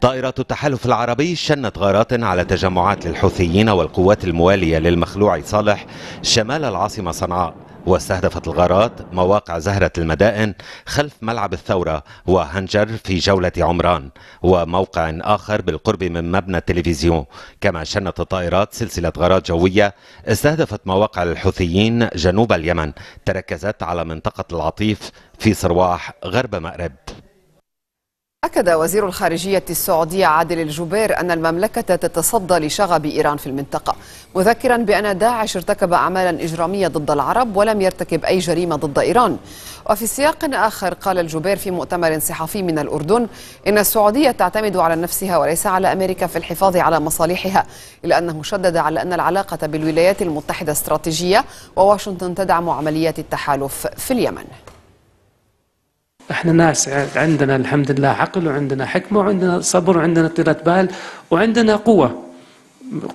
طائرات التحالف العربي شنت غارات على تجمعات للحوثيين والقوات الموالية للمخلوع صالح شمال العاصمة صنعاء. واستهدفت الغارات مواقع زهرة المدائن خلف ملعب الثورة وهنجر في جولة عمران وموقع آخر بالقرب من مبنى التلفزيون. كما شنت الطائرات سلسلة غارات جوية استهدفت مواقع الحوثيين جنوب اليمن تركزت على منطقة العطيف في صرواح غرب مأرب أكد وزير الخارجية السعودية عادل الجبير أن المملكة تتصدى لشغب إيران في المنطقة مذكرا بأن داعش ارتكب أعمالا إجرامية ضد العرب ولم يرتكب أي جريمة ضد إيران. وفي سياق آخر قال الجبير في مؤتمر صحفي من الأردن إن السعودية تعتمد على نفسها وليس على أمريكا في الحفاظ على مصالحها إلا أنه شدد على أن العلاقة بالولايات المتحدة استراتيجية وواشنطن تدعم عمليات التحالف في اليمن. إحنا ناس عندنا الحمد لله عقل وعندنا حكمة وعندنا صبر وعندنا طيلة بال وعندنا قوة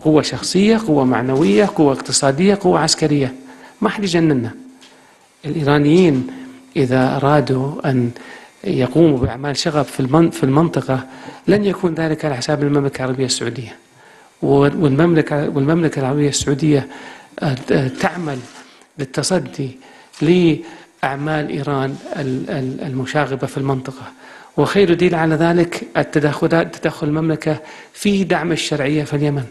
قوة شخصية قوة معنوية قوة اقتصادية قوة عسكرية. ما حد يجننا الإيرانيين إذا أرادوا أن يقوموا بأعمال شغب في في المنطقة لن يكون ذلك على حساب المملكة العربية السعودية. والمملكة والمملكة العربية السعودية تعمل للتصدي أعمال إيران المشاغبة في المنطقة. وخير دليل على ذلك التدخلات تدخل المملكة في دعم الشرعية في اليمن.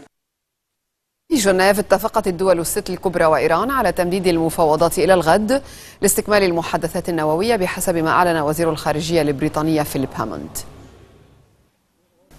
في جنيف اتفقت الدول الست الكبرى وإيران على تمديد المفاوضات إلى الغد لاستكمال المحادثات النووية بحسب ما أعلن وزير الخارجية البريطانية فيليب هاموند.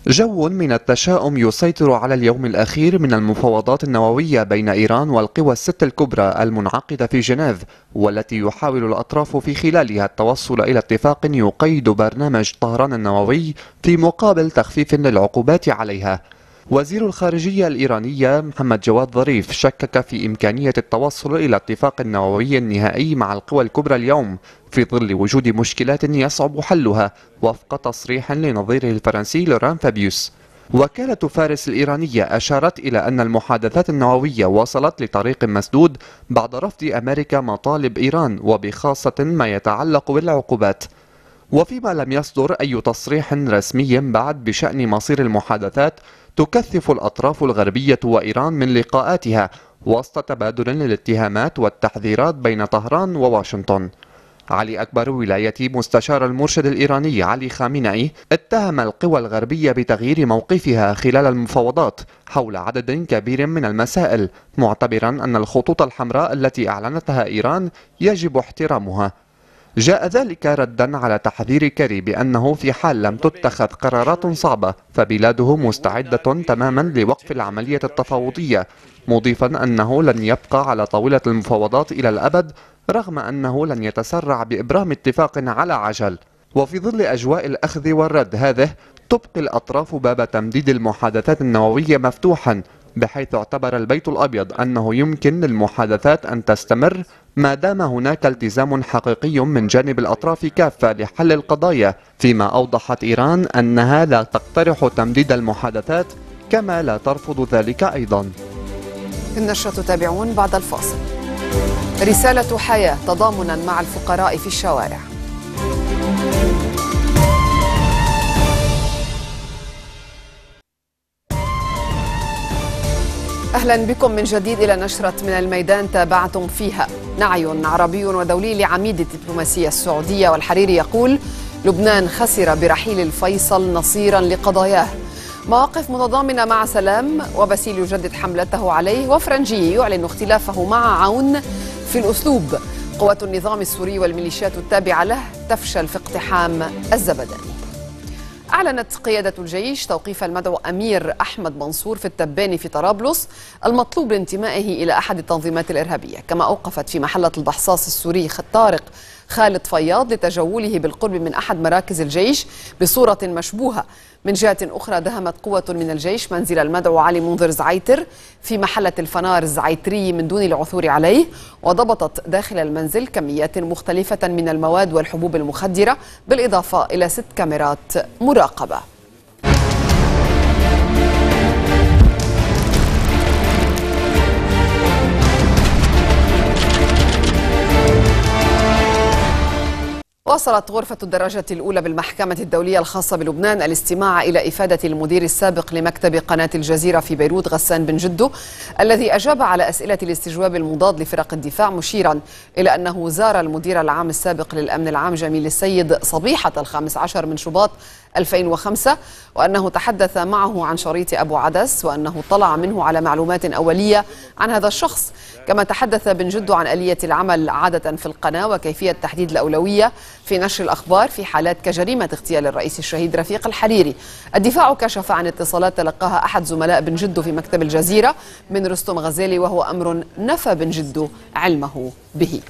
جو من التشاؤم يسيطر على اليوم الأخير من المفاوضات النووية بين إيران والقوى الست الكبرى المنعقدة في جنيف والتي يحاول الأطراف في خلالها التوصل إلى اتفاق يقيد برنامج طهران النووي في مقابل تخفيف للعقوبات عليها. وزير الخارجية الإيرانية محمد جواد ظريف شكك في إمكانية التوصل إلى اتفاق نووي نهائي مع القوى الكبرى اليوم في ظل وجود مشكلات يصعب حلها وفق تصريح لنظيره الفرنسي لوران فابيوس. وكالة فارس الإيرانية أشارت إلى أن المحادثات النووية وصلت لطريق مسدود بعد رفض أمريكا مطالب إيران وبخاصة ما يتعلق بالعقوبات. وفيما لم يصدر أي تصريح رسمي بعد بشأن مصير المحادثات تكثف الأطراف الغربية وإيران من لقاءاتها وسط تبادل الاتهامات والتحذيرات بين طهران وواشنطن. علي أكبر ولاية مستشار المرشد الإيراني علي خامنئي اتهم القوى الغربية بتغيير موقفها خلال المفاوضات حول عدد كبير من المسائل معتبرا أن الخطوط الحمراء التي أعلنتها إيران يجب احترامها. جاء ذلك ردا على تحذير كيري بأنه في حال لم تتخذ قرارات صعبة فبلاده مستعدة تماما لوقف العملية التفاوضية مضيفا أنه لن يبقى على طاولة المفاوضات إلى الأبد رغم أنه لن يتسرع بإبرام اتفاق على عجل. وفي ظل أجواء الأخذ والرد هذه تبقي الأطراف باب تمديد المحادثات النووية مفتوحا بحيث اعتبر البيت الأبيض أنه يمكن للمحادثات أن تستمر ما دام هناك التزام حقيقي من جانب الأطراف كافة لحل القضايا فيما أوضحت إيران أنها لا تقترح تمديد المحادثات كما لا ترفض ذلك أيضا. النشرة تتابعون بعد الفاصل. رسالة حياة تضامنا مع الفقراء في الشوارع. أهلا بكم من جديد إلى نشرة من الميدان تابعتم فيها نعي عربي ودولي لعميد الدبلوماسية السعودية والحريري يقول لبنان خسر برحيل الفيصل نصيرا لقضاياه. مواقف متضامنة مع سلام وبسيل يجدد حملته عليه وفرنجي يعلن اختلافه مع عون في الأسلوب. قوات النظام السوري والميليشيات التابعة له تفشل في اقتحام الزبداني أعلنت قيادة الجيش توقيف المدعو أمير أحمد منصور في التباني في طرابلس المطلوب لانتمائه إلى أحد التنظيمات الإرهابية كما أوقفت في محلة البحصاص السوري طارق خالد فياض لتجوله بالقرب من أحد مراكز الجيش بصورة مشبوهة. من جهة أخرى دهمت قوة من الجيش منزل المدعو علي منذر زعيتر في محلة الفنار الزعيتري من دون العثور عليه وضبطت داخل المنزل كميات مختلفة من المواد والحبوب المخدرة بالإضافة إلى ست كاميرات مراقبة. واصلت غرفة الدرجة الأولى بالمحكمة الدولية الخاصة بلبنان الاستماع إلى إفادة المدير السابق لمكتب قناة الجزيرة في بيروت غسان بن جدو الذي أجاب على أسئلة الاستجواب المضاد لفرق الدفاع مشيرا إلى أنه زار المدير العام السابق للأمن العام جميل السيد صبيحة الخامس عشر من شباط 2005 وأنه تحدث معه عن شريط أبو عدس وأنه طلع منه على معلومات أولية عن هذا الشخص. كما تحدث بن جدو عن آلية العمل عادة في القناة وكيفية تحديد الأولوية في نشر الأخبار في حالات كجريمة اغتيال الرئيس الشهيد رفيق الحريري. الدفاع كشف عن اتصالات تلقاها أحد زملاء بن جدو في مكتب الجزيرة من رستم غزالي وهو أمر نفى بن جدو علمه به.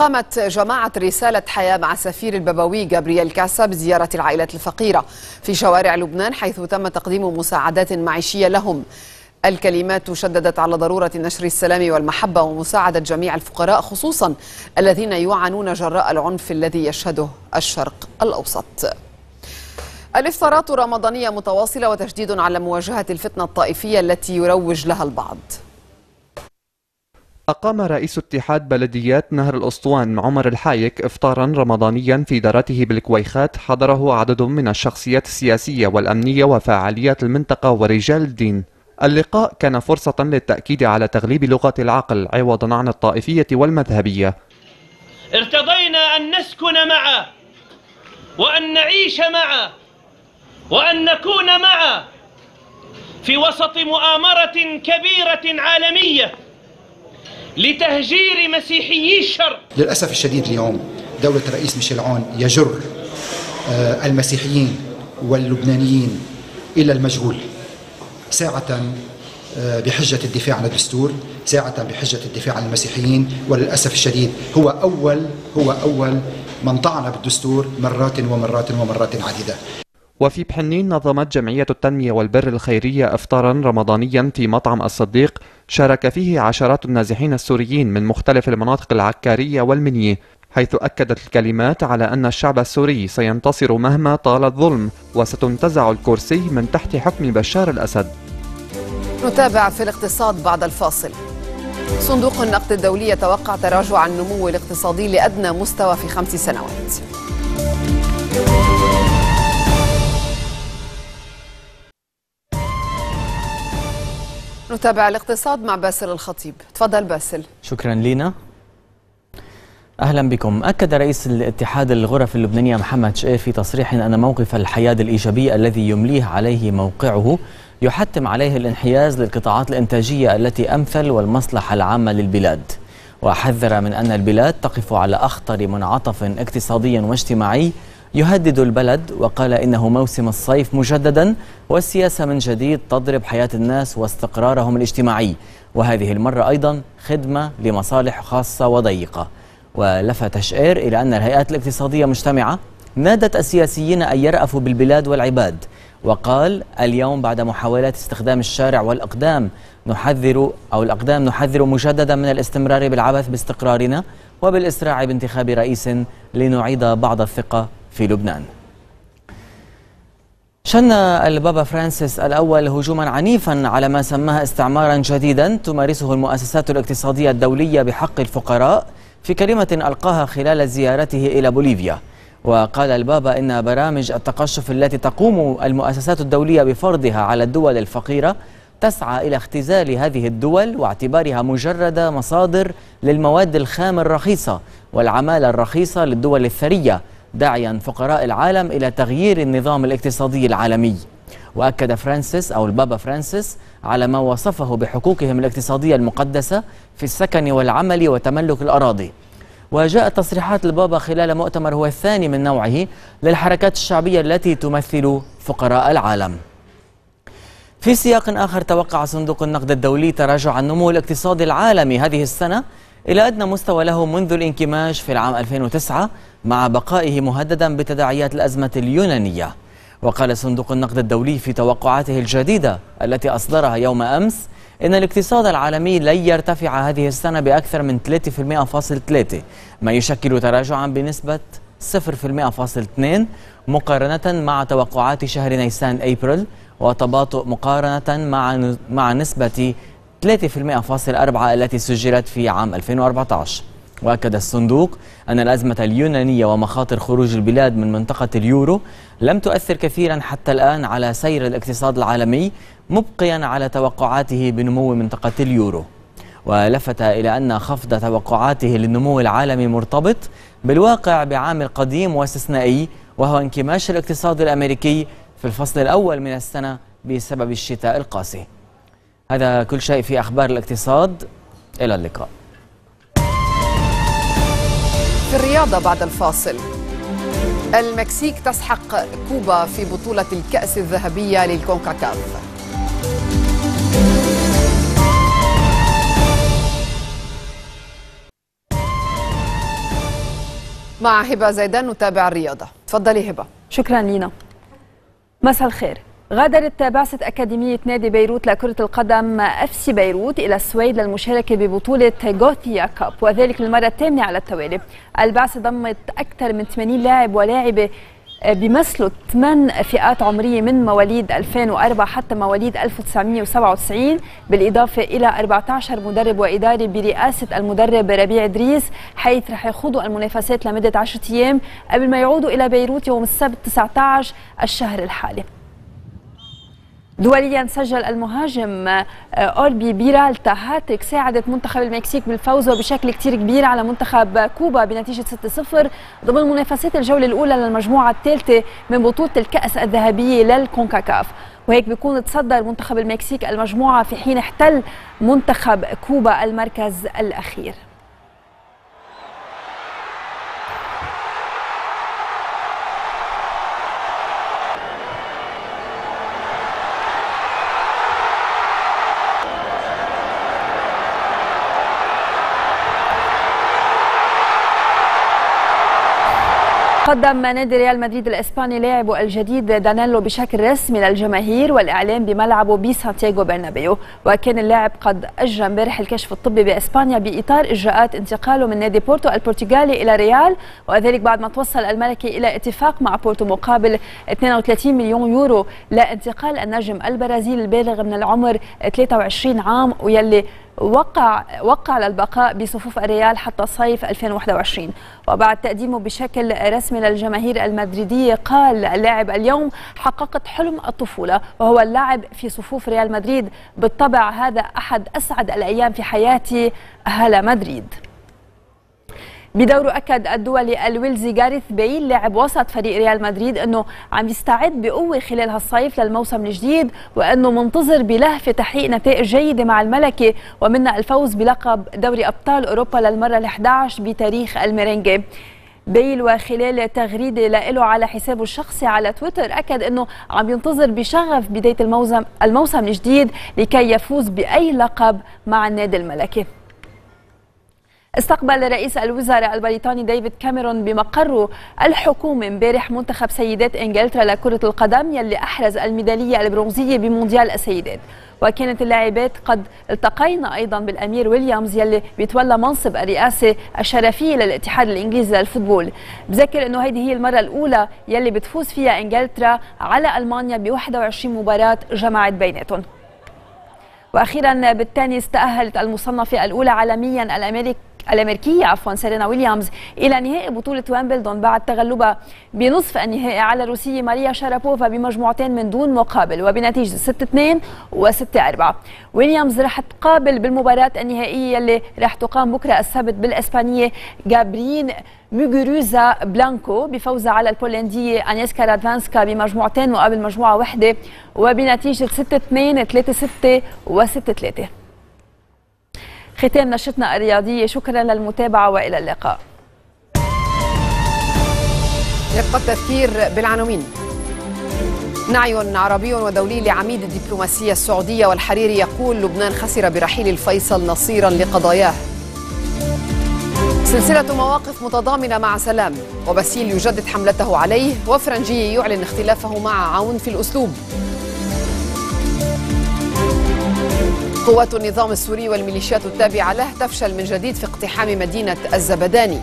قامت جماعة رسالة حياة مع سفير البابوي جابرييل كاسا بزيارة العائلات الفقيرة في شوارع لبنان حيث تم تقديم مساعدات معيشية لهم. الكلمات شددت على ضرورة نشر السلام والمحبة ومساعدة جميع الفقراء خصوصا الذين يعانون جراء العنف الذي يشهده الشرق الأوسط. الإفطارات رمضانية متواصلة وتشديد على مواجهة الفتنة الطائفية التي يروج لها البعض. أقام رئيس اتحاد بلديات نهر الأسطوان عمر الحايك إفطارا رمضانيا في دارته بالكويخات حضره عدد من الشخصيات السياسية والأمنية وفاعليات المنطقة ورجال الدين. اللقاء كان فرصة للتأكيد على تغليب لغة العقل عوضا عن الطائفية والمذهبية. ارتضينا أن نسكن معه وأن نعيش معه وأن نكون معه في وسط مؤامرة كبيرة عالمية. لتهجير مسيحيي الشرق للأسف الشديد اليوم دولة الرئيس ميشيل عون يجر آه، المسيحيين واللبنانيين إلى المجهول. ساعة آه، بحجة الدفاع عن الدستور ساعة بحجة الدفاع عن المسيحيين وللأسف الشديد هو أول هو أول من طعن بالدستور مرات ومرات ومرات عديدة. وفي بحنين نظمت جمعية التنمية والبر الخيرية إفطارا رمضانيا في مطعم الصديق شارك فيه عشرات النازحين السوريين من مختلف المناطق العكارية والمنية حيث أكدت الكلمات على أن الشعب السوري سينتصر مهما طال الظلم وستنتزع الكرسي من تحت حكم بشار الأسد. نتابع في الاقتصاد بعد الفاصل. صندوق النقد الدولي يتوقع تراجع النمو الاقتصادي لأدنى مستوى في خمس سنوات. نتابع الاقتصاد مع باسل الخطيب. تفضل باسل. شكرا لينا. أهلا بكم. أكد رئيس الاتحاد الغرف اللبنانية محمد شقير في تصريح أن موقف الحياد الإيجابي الذي يمليه عليه موقعه يحتم عليه الانحياز للقطاعات الإنتاجية التي أمثل والمصلحة العامة للبلاد. وحذر من أن البلاد تقف على أخطر منعطف اقتصادي واجتماعي يهدد البلد وقال إنه موسم الصيف مجددا والسياسة من جديد تضرب حياة الناس واستقرارهم الاجتماعي. وهذه المرة أيضا خدمة لمصالح خاصة وضيقة. ولفت شئير إلى أن الهيئات الاقتصادية مجتمعة نادت السياسيين أن يرأفوا بالبلاد والعباد. وقال اليوم بعد محاولات استخدام الشارع والأقدام نحذر أو الأقدام نحذر مجددا من الاستمرار بالعبث باستقرارنا وبالإسراع بانتخاب رئيس لنعيد بعض الثقة في لبنان. شن البابا فرانسيس الأول هجوما عنيفا على ما سماه استعمارا جديدا تمارسه المؤسسات الاقتصادية الدولية بحق الفقراء في كلمة ألقاها خلال زيارته إلى بوليفيا. وقال البابا إن برامج التقشف التي تقوم المؤسسات الدولية بفرضها على الدول الفقيرة تسعى إلى اختزال هذه الدول واعتبارها مجرد مصادر للمواد الخام الرخيصة والعمالة الرخيصة للدول الثرية داعيا فقراء العالم إلى تغيير النظام الاقتصادي العالمي. وأكد فرانسيس أو البابا فرانسيس على ما وصفه بحقوقهم الاقتصادية المقدسة في السكن والعمل وتملك الأراضي. وجاءت تصريحات البابا خلال مؤتمر هو الثاني من نوعه للحركات الشعبية التي تمثل فقراء العالم. في سياق آخر توقع صندوق النقد الدولي تراجع النمو الاقتصادي العالمي هذه السنة إلى أدنى مستوى له منذ الانكماش في العام 2009 مع بقائه مهددا بتداعيات الأزمة اليونانية. وقال صندوق النقد الدولي في توقعاته الجديدة التي أصدرها يوم أمس إن الاقتصاد العالمي لن يرتفع هذه السنة بأكثر من 3.3 ما يشكل تراجعا بنسبة 0.2 مقارنة مع توقعات شهر نيسان أبريل وتباطؤ مقارنة مع مع نسبة 3.4 التي سجلت في عام 2014 وأكد الصندوق أن الأزمة اليونانية ومخاطر خروج البلاد من منطقة اليورو لم تؤثر كثيرا حتى الآن على سير الاقتصاد العالمي مبقيا على توقعاته بنمو منطقة اليورو. ولفت إلى أن خفض توقعاته للنمو العالمي مرتبط بالواقع بعامل قديم واستثنائي وهو انكماش الاقتصاد الأمريكي في الفصل الأول من السنة بسبب الشتاء القاسي. هذا كل شيء في أخبار الاقتصاد. إلى اللقاء. في الرياضة بعد الفاصل. المكسيك تسحق كوبا في بطولة الكأس الذهبية للكونكاكاف. مع هبة زيدان نتابع الرياضة. تفضلي هبة. شكرا لينا. مساء الخير. غادرت بعثة أكاديمية نادي بيروت لكرة القدم FC بيروت إلى السويد للمشاركة ببطولة غوثيا كاب وذلك للمرة الثامنة على التوالي. البعثة ضمت أكثر من 80 لاعب ولاعبة بيمثلوا ثمان فئات عمرية من مواليد 2004 حتى مواليد 1997 بالإضافة إلى 14 مدرب وإداري برئاسة المدرب ربيع إدريس حيث رح يخوضوا المنافسات لمدة 10 أيام قبل ما يعودوا إلى بيروت يوم السبت 19 الشهر الحالي. دوليا سجل المهاجم آه، اوريبي بيرالتا هاتريك ساعدت منتخب المكسيك بالفوز وبشكل كتير كبير على منتخب كوبا بنتيجة 6-0 ضمن منافسات الجولة الأولى للمجموعة الثالثة من بطولة الكأس الذهبية للكونكاكاف. وهيك بيكون تصدر منتخب المكسيك المجموعة في حين احتل منتخب كوبا المركز الأخير. قدم نادي ريال مدريد الإسباني لاعبه الجديد دانيلو بشكل رسمي للجماهير والإعلام بملعبه بسانتياغو برنابيو. وكان اللاعب قد اجرى امبارح الكشف الطبي بإسبانيا بإطار إجراءات انتقاله من نادي بورتو البرتغالي إلى ريال وذلك بعد ما توصل الملكي إلى اتفاق مع بورتو مقابل 32 مليون يورو لانتقال النجم البرازيلي البالغ من العمر 23 عام ويلي وقع وقع للبقاء بصفوف الريال حتى صيف 2021 وبعد تقديمه بشكل رسمي للجماهير المدريدية قال اللاعب اليوم حققت حلم الطفولة وهو اللعب في صفوف ريال مدريد بالطبع هذا أحد أسعد الأيام في حياتي هلا مدريد. بدوره أكد الدولي الويلزي جاريث بيل لاعب وسط فريق ريال مدريد إنه عم يستعد بقوة خلال هالصيف للموسم الجديد وإنه منتظر بلهفة تحقيق نتائج جيدة مع الملكة ومنها الفوز بلقب دوري أبطال أوروبا للمرة ال11 بتاريخ الميرينجي بيل وخلال تغريدة له على حسابه الشخصي على تويتر أكد إنه عم ينتظر بشغف بداية الموسم الموسم الجديد لكي يفوز بأي لقب مع النادي الملكي. استقبل رئيس الوزراء البريطاني ديفيد كاميرون بمقره الحكومة امبارح منتخب سيدات إنجلترا لكرة القدم يلي أحرز الميدالية البرونزية بمونديال السيدات. وكانت اللاعبات قد التقينا أيضا بالأمير ويليامز يلي بيتولى منصب الرئاسة الشرفية للاتحاد الإنجليزي للفوتبول. بذكر إنه هيدي هي المرة الأولى يلي بتفوز فيها إنجلترا على ألمانيا ب 21 مباراة جمعت بيناتهم. وأخيرا بالتنس تأهلت المصنفة الأولى عالميا الامريكي الأمريكية عفوا سيرينا ويليامز إلى نهائي بطولة ويمبلدون بعد تغلبها بنصف النهائي على الروسية ماريا شارابوفا بمجموعتين من دون مقابل وبنتيجة 6 2 و 6 4 ويليامز رح تقابل بالمباراة النهائية اللي رح تقام بكرة السبت بالإسبانية جابرين ميغوروزا بلانكو بفوزها على البولندية أنيسكا رادفانسكا بمجموعتين مقابل مجموعة واحدة وبنتيجة 6 2 3 6 و 6 3 ختام نشرتنا الرياضية. شكرا للمتابعة وإلى اللقاء. يبقى التذكير بالعناوين. نعي عربي ودولي لعميد الدبلوماسية السعودية والحريري يقول لبنان خسر برحيل الفيصل نصيرا لقضاياه. سلسلة مواقف متضامنة مع سلام. وبسيل يجدد حملته عليه وفرنجي يعلن اختلافه مع عون في الأسلوب. قوات النظام السوري والميليشيات التابعة له تفشل من جديد في اقتحام مدينة الزبداني.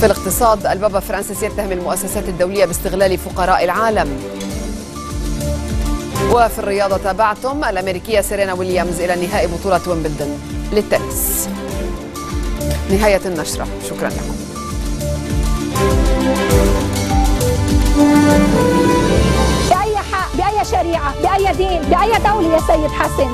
في الاقتصاد البابا فرانسيس يتهم المؤسسات الدولية باستغلال فقراء العالم. وفي الرياضة تابعتم الأمريكية سيرينا ويليامز إلى نهائي بطولة ويمبلدون للتنس. نهاية النشرة. شكرا لكم. شريعة بأي دين بأي دولة يا سيد حسن؟